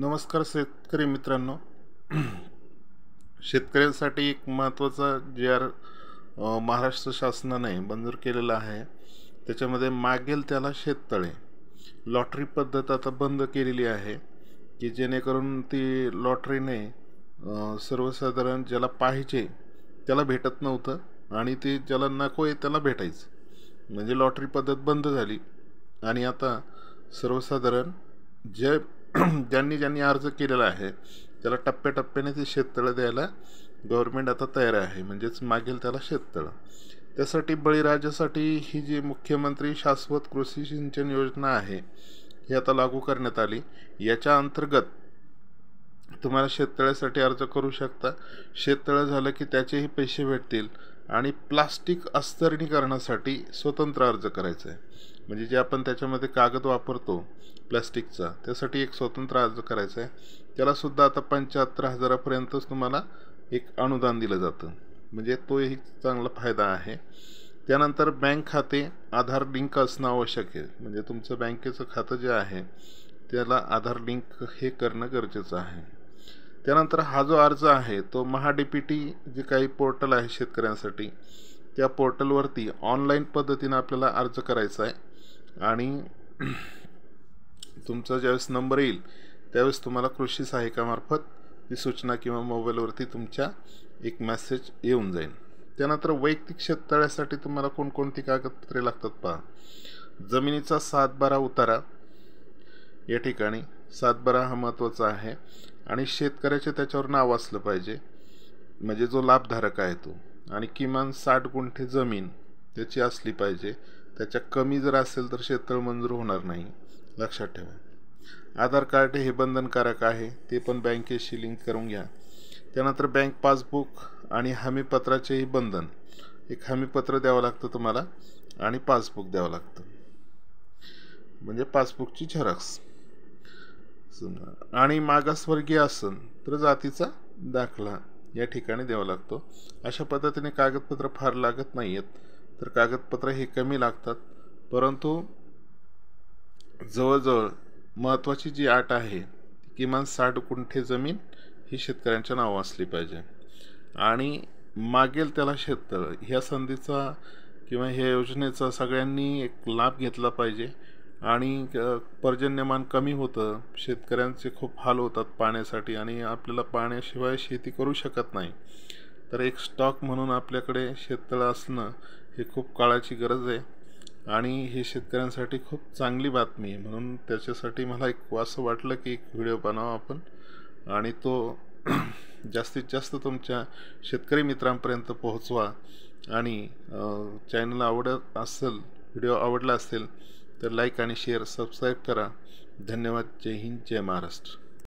नमस्कार शेतकरी मित्रांनो. शेतकऱ्यांसाठी एक महत्त्वाचा जे आर महाराष्ट्र शासनाने मंजूर केलेला आहे. त्याच्यामध्ये मागेल त्याला शेततळे. लॉटरी पद्धत आता बंद केलेली आहे की जेणेकरून ती लॉटरीने सर्वसाधारण ज्याला पाहिजे त्याला भेटत नव्हतं आणि ते ज्याला नको आहे त्याला भेटायचं. म्हणजे लॉटरी पद्धत बंद झाली. आणि आता सर्वसाधारण जे ज्यांनी ज्यांनी अर्ज केलेला आहे त्याला टप्प्याटप्प्याने ते शेततळं द्यायला गव्हर्मेंट आता तयार आहे. म्हणजेच मागेल त्याला शेततळं. त्यासाठी बळीराजासाठी ही जी मुख्यमंत्री शाश्वत कृषी सिंचन योजना आहे ही आता लागू करण्यात आली. याच्या अंतर्गत तुम्हाला शेततळ्यासाठी अर्ज करू शकता. शेततळं झालं की त्याचेही पैसे भेटतील. आणि प्लास्टिक अस्तरणीकरणासाठी स्वतंत्र अर्ज करायचा आहे म्हणजे जे आपण त्याच्यामध्ये कागद वापरतो प्लॅस्टिकचा त्यासाठी एक स्वतंत्र अर्ज करायचा आहे त्यालासुद्धा आता पंच्याहत्तर हजारापर्यंतच तुम्हाला एक अनुदान दिलं जातं. म्हणजे तो एक चांगला फायदा आहे. त्यानंतर बँक खाते आधार लिंक असणं आवश्यक आहे. म्हणजे तुमचं बँकेचं खातं जे आहे त्याला आधार लिंक हे करणं गरजेचं आहे. त्यानंतर हा जो अर्ज आहे तो महा डी पी टी जे काही पोर्टल आहे शेतकऱ्यांसाठी त्या पोर्टलवरती ऑनलाईन पद्धतीनं आपल्याला अर्ज करायचा आहे. आणि तुमचा ज्यावेळेस नंबर येईल त्यावेळेस तुम्हाला कृषी सहाय्यकामार्फत ती सूचना किंवा मोबाईलवरती तुमच्या एक मेसेज येऊन जाईल. त्यानंतर वैयक्तिक शेततळ्यासाठी तुम्हाला कोणकोणती कागदपत्रे लागतात पहा. जमिनीचा सात बारा उतारा या ठिकाणी सातबारा हा महत्त्वाचा आहे. आणि शेतकऱ्याचे त्याच्यावर नाव असलं पाहिजे. म्हणजे जो लाभधारक आहे तो. आणि किमान साठ गुंठे जमीन त्याची असली पाहिजे. त्याच्या कमी जर असेल तर शेततळ मंजूर होणार नाही. लक्षात ठेवा. आधार कार्ड हे बंधनकारक आहे. ते पण बँकेशी लिंक करून घ्या. त्यानंतर बँक पासबुक आणि हमीपत्राचेही बंधन. एक हमीपत्र द्यावं लागतं तुम्हाला आणि पासबुक द्यावं लागतं. म्हणजे पासबुकची झेरॉक्स. आणि मागासवर्गीय असन तर जातीचा दाखला या ठिकाणी द्यावा लागतो. अशा पद्धतीने कागदपत्र फार लागत नाही आहेत तर कागदपत्र हे कमी लागतात. परंतु जवळजवळ महत्त्वाची जी आट आहे किमान साठ गुंठे जमीन ही शेतकऱ्यांच्या नावं असली पाहिजे. आणि मागेल त्याला शेततळ. ह्या संधीचा किंवा ह्या योजनेचा सगळ्यांनी एक लाभ घेतला पाहिजे. आणि पर्जन्यमान कमी होतं. शेतकऱ्यांचे खूप हाल होतात पाण्यासाठी आणि आपल्याला पाण्याशिवाय शेती करू शकत नाही. तर एक स्टॉक म्हणून आपल्याकडे शेततळं असणं हे खूप काळाची गरज आहे. आणि हे शेतकऱ्यांसाठी खूप चांगली बातमी आहे. म्हणून त्याच्यासाठी मला एक असं वाटलं की एक व्हिडिओ बनावा आपण. आणि तो जास्तीत जास्त तुमच्या शेतकरी मित्रांपर्यंत पोहोचवा. आणि चॅनल आवडत असेल व्हिडिओ आवडला असेल तर लाईक आणि शेअर सबस्क्राईब करा. धन्यवाद. जय हिंद जय महाराष्ट्र.